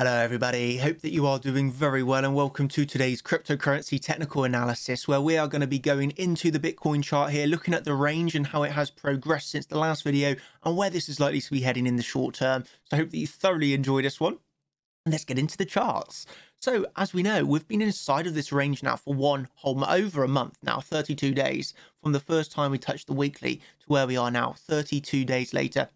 Hello everybody, hope that you are doing very well and welcome to today's cryptocurrency technical analysis where we are going to be going into the Bitcoin chart here, looking at the range and how it has progressed since the last video and where this is likely to be heading in the short term. So I hope that you thoroughly enjoy this one. And let's get into the charts. So as we know, we've been inside of this range now for one whole over a month now, 32 days from the first time we touched the weekly to where we are now, 32 days later.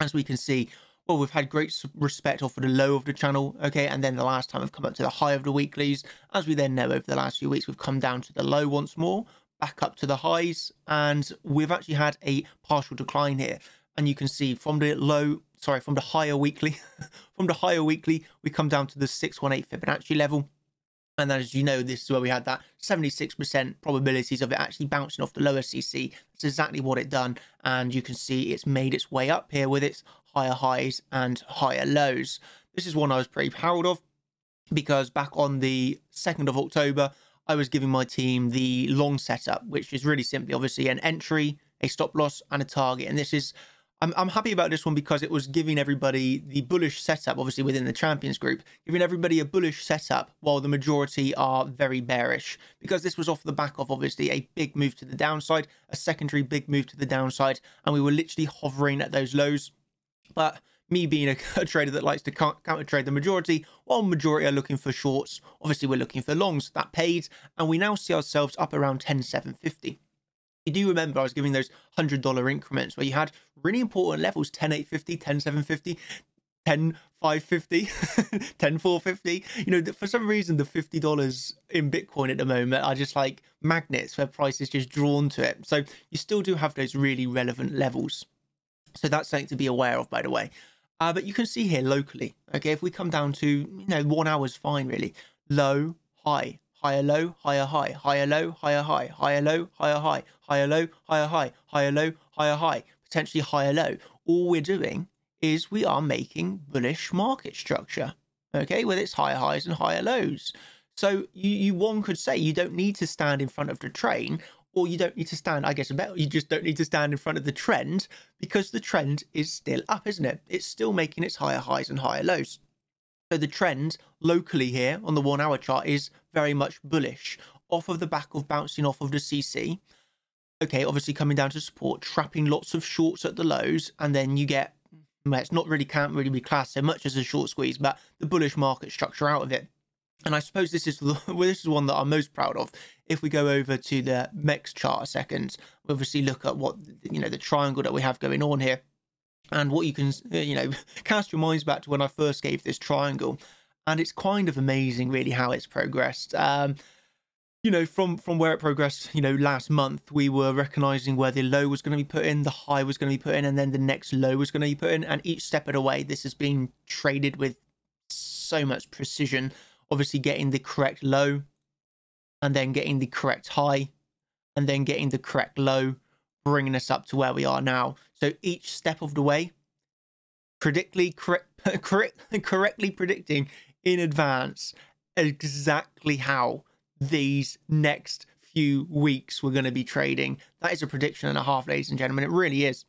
As we can see, well, we've had great respect off of the low of the channel, okay, and then the last time we've come up to the high of the weeklies. As we then know over the last few weeks, we've come down to the low once more, back up to the highs, and we've actually had a partial decline here. And you can see from the low, sorry, from the higher weekly, from the higher weekly, we come down to the 618 Fibonacci level. And as you know, this is where we had that 76% probabilities of it actually bouncing off the lower CC. That's exactly what it done. And you can see it's made its way up here with its higher highs and higher lows. This is one I was pretty proud of because back on the 2nd of October, I was giving my team the long setup, which is really simply obviously an entry, a stop loss, and a target. And this is I'm, I'm happy about this one because it was giving everybody the bullish setup, obviously within the champions group, giving everybody a bullish setup while the majority are very bearish. Because this was off the back of obviously a big move to the downside, a secondary big move to the downside, and we were literally hovering at those lows. But me being a, a trader that likes to counter trade the majority, while majority are looking for shorts, obviously we're looking for longs that paid, and we now see ourselves up around 10,750 you do remember I was giving those $100 increments where you had really important levels 10 850, 10 750, 10 550, 10 450. You know, for some reason, the $50 in Bitcoin at the moment are just like magnets where price is just drawn to it. So you still do have those really relevant levels. So that's something to be aware of, by the way. Uh, but you can see here locally, okay, if we come down to, you know, one hour's fine, really. Low, high, higher low, higher high, higher low, higher high, higher low, higher high, higher low, higher high, higher low, higher high, potentially higher low. All we're doing is we are making bullish market structure, okay, with its higher highs and higher lows. So you, you one could say you don't need to stand in front of the train or you don't need to stand, I guess, about you just don't need to stand in front of the trend because the trend is still up, isn't it? It's still making its higher highs and higher lows. So the trend locally here on the one hour chart is very much bullish off of the back of bouncing off of the CC. Okay, obviously coming down to support, trapping lots of shorts at the lows, and then you get, well, it's not really, can't really be classed so much as a short squeeze, but the bullish market structure out of it. And I suppose this is the, well, this is one that I'm most proud of. If we go over to the MEX chart a second, we obviously look at what, you know, the triangle that we have going on here and what you can you know cast your minds back to when I first gave this triangle. And it's kind of amazing really how it's progressed. Um you know from from where it progressed you know last month we were recognizing where the low was going to be put in the high was going to be put in and then the next low was going to be put in. And each step of the way this has been traded with so much precision obviously getting the correct low and then getting the correct high and then getting the correct low bringing us up to where we are now. So each step of the way, predictly correct, correct, correctly predicting in advance exactly how these next few weeks we're going to be trading. That is a prediction and a half, ladies and gentlemen. It really is.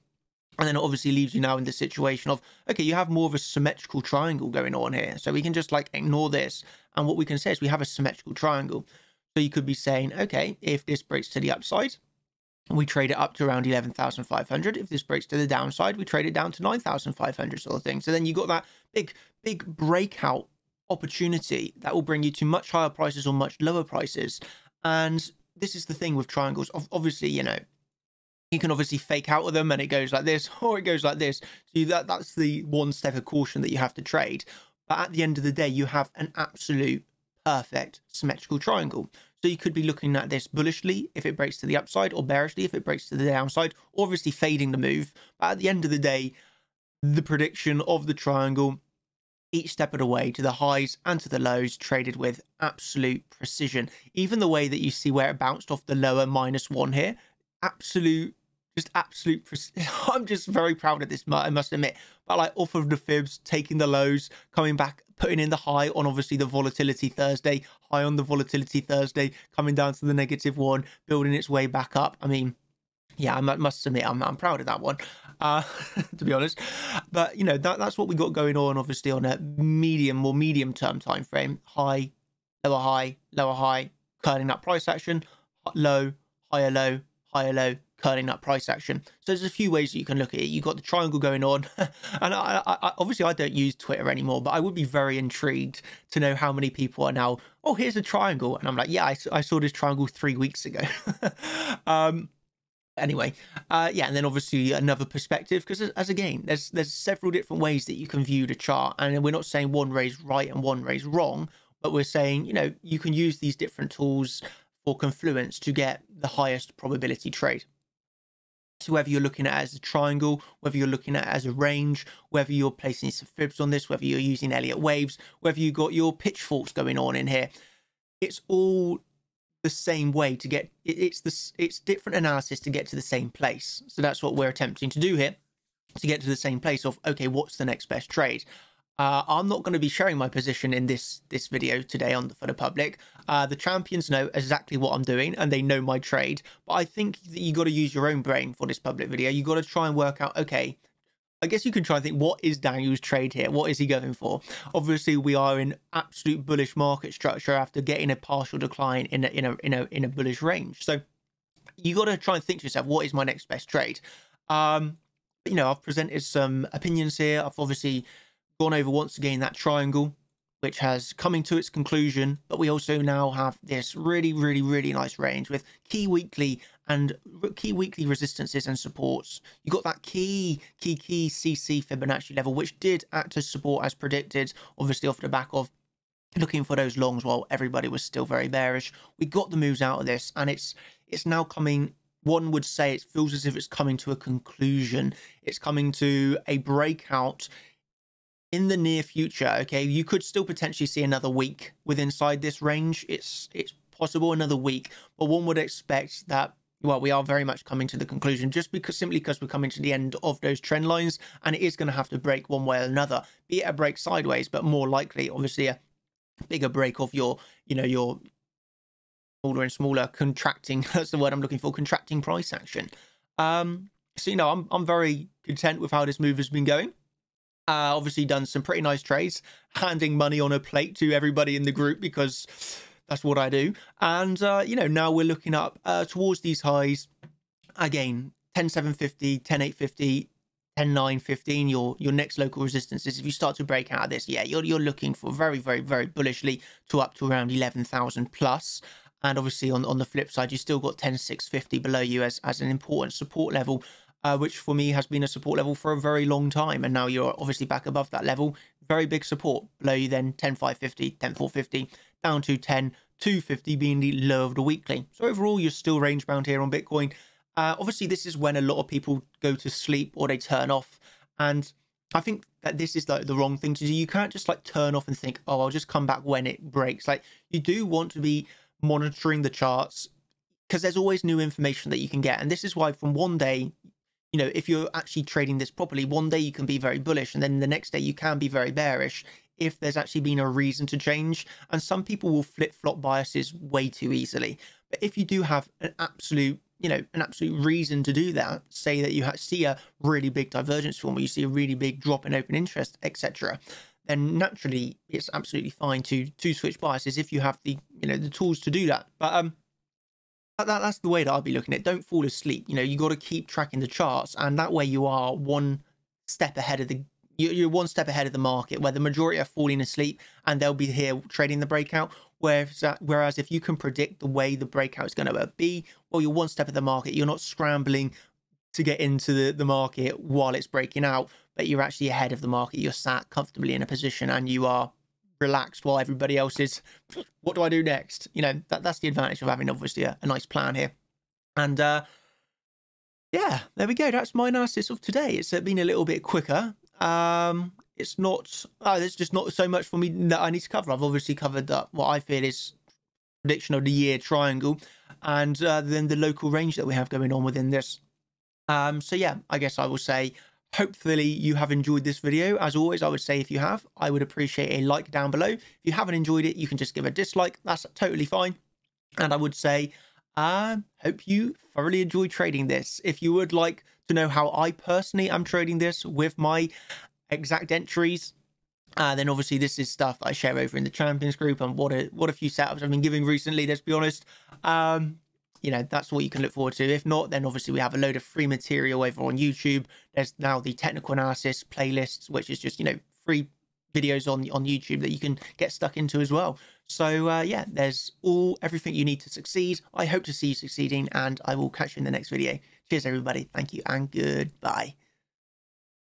And then it obviously leaves you now in the situation of, okay, you have more of a symmetrical triangle going on here. So we can just like ignore this. And what we can say is we have a symmetrical triangle. So you could be saying, okay, if this breaks to the upside, we trade it up to around 11,500. If this breaks to the downside, we trade it down to 9,500 sort of thing. So then you got that big, big breakout opportunity that will bring you to much higher prices or much lower prices. And this is the thing with triangles. Obviously, you know, you can obviously fake out of them and it goes like this or it goes like this. So that, that's the one step of caution that you have to trade. But at the end of the day, you have an absolute perfect symmetrical triangle. So you could be looking at this bullishly if it breaks to the upside or bearishly if it breaks to the downside, obviously fading the move. But at the end of the day, the prediction of the triangle each step of the way to the highs and to the lows traded with absolute precision. Even the way that you see where it bounced off the lower minus one here, absolute just absolute. I'm just very proud of this. I must admit. But like off of the fibs, taking the lows, coming back, putting in the high on obviously the volatility Thursday, high on the volatility Thursday, coming down to the negative one, building its way back up. I mean, yeah, I must admit, I'm, I'm proud of that one, uh, to be honest. But you know, that, that's what we got going on, obviously, on a medium or medium term time frame: high, lower high, lower high, curling that price action, low, higher low, higher low, curling that price action. So there's a few ways that you can look at it. You've got the triangle going on, and I, I, obviously I don't use Twitter anymore, but I would be very intrigued to know how many people are now. Oh, here's a triangle, and I'm like, yeah, I, I saw this triangle three weeks ago. um, anyway uh yeah and then obviously another perspective because as, as, again there's there's several different ways that you can view the chart and we're not saying one ray's right and one ray's wrong but we're saying you know you can use these different tools for confluence to get the highest probability trade so whether you're looking at it as a triangle, whether you're looking at it as a range, whether you're placing some fibs on this, whether you're using Elliott waves, whether you've got your pitchforks going on in here, it's all the same way to get it's this it's different analysis to get to the same place. So that's what we're attempting to do here to get to the same place of okay what's the next best trade uh, I'm not going to be sharing my position in this this video today on for the public. Uh, the champions know exactly what I'm doing and they know my trade. But I think that you got to use your own brain for this public video. You got to try and work out okay, I guess you can try and think what is Daniel's trade here? What is he going for? Obviously, we are in absolute bullish market structure after getting a partial decline in a in a in a in a bullish range. So you got to try and think to yourself, what is my next best trade? Um, you know, I've presented some opinions here. I've obviously gone over once again that triangle which has coming to its conclusion, but we also now have this really, really, really nice range with key weekly and key weekly resistances and supports. You got that key, key, key CC Fibonacci level, which did act as support as predicted, obviously off the back of looking for those longs while everybody was still very bearish. We got the moves out of this, and it's it's now coming. One would say it feels as if it's coming to a conclusion. It's coming to a breakout in the near future, okay, you could still potentially see another week with inside this range. It's it's possible another week, but one would expect that well, we are very much coming to the conclusion just because simply because we're coming to the end of those trend lines and it is going to have to break one way or another, be it a break sideways, but more likely, obviously, a bigger break of your, you know, your smaller and smaller contracting. That's the word I'm looking for, contracting price action. Um, so you know, I'm I'm very content with how this move has been going. Uh, obviously done some pretty nice trades, handing money on a plate to everybody in the group because that's what I do. And, uh, you know, now we're looking up uh, towards these highs. Again, 10750, 10850, 10915, your your next local resistances. If you start to break out of this, yeah, you're, you're looking for very, very, very bullishly to up to around 11,000 plus. And obviously on, on the flip side, you still got 10650 below you as, as an important support level uh, which for me has been a support level for a very long time. And now you're obviously back above that level. Very big support. Below you then 10550, 10450, down to 10, 250 being the low of the weekly. So overall, you're still range bound here on Bitcoin. Uh, obviously, this is when a lot of people go to sleep or they turn off. And I think that this is like the wrong thing to do. You can't just like turn off and think, oh, I'll just come back when it breaks. Like you do want to be monitoring the charts because there's always new information that you can get. And this is why from one day you know, if you're actually trading this properly, one day you can be very bullish and then the next day you can be very bearish if there's actually been a reason to change. And some people will flip flop biases way too easily. But if you do have an absolute, you know, an absolute reason to do that, say that you see a really big divergence form or you see a really big drop in open interest, etc., then naturally it's absolutely fine to to switch biases if you have the you know the tools to do that. But um that, that's the way that I'll be looking at it. Don't fall asleep. You know, you got to keep tracking the charts, and that way you are one step ahead of the. You're one step ahead of the market, where the majority are falling asleep, and they'll be here trading the breakout. Whereas, uh, whereas if you can predict the way the breakout is going to uh, be, well, you're one step of the market. You're not scrambling to get into the, the market while it's breaking out, but you're actually ahead of the market. You're sat comfortably in a position, and you are relaxed while everybody else is, what do I do next? You know, that, that's the advantage of having obviously a, a nice plan here. And uh, yeah, there we go. That's my analysis of today. It's been a little bit quicker. Um, it's not, oh, there's just not so much for me that I need to cover. I've obviously covered that, what I feel is prediction of the year triangle and uh, then the local range that we have going on within this. Um, so yeah, I guess I will say Hopefully you have enjoyed this video. As always, I would say if you have, I would appreciate a like down below. If you haven't enjoyed it, you can just give a dislike. That's totally fine. And I would say Um, hope you thoroughly enjoy trading this. If you would like to know how I personally am trading this with my exact entries, uh, then obviously this is stuff I share over in the champions group and what a what a few setups I've been giving recently. Let's be honest. Um, you know that's what you can look forward to. If not, then obviously we have a load of free material over on YouTube. There's now the technical analysis playlists, which is just you know free videos on on YouTube that you can get stuck into as well. So uh, yeah, there's all everything you need to succeed. I hope to see you succeeding, and I will catch you in the next video. Cheers, everybody. Thank you, and goodbye.